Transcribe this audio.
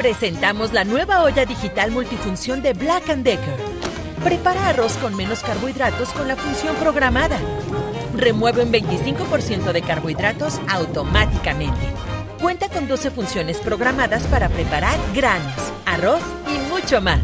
Presentamos la nueva olla digital multifunción de Black ⁇ Decker. Prepara arroz con menos carbohidratos con la función programada. Remueve un 25% de carbohidratos automáticamente. Cuenta con 12 funciones programadas para preparar granos, arroz y mucho más.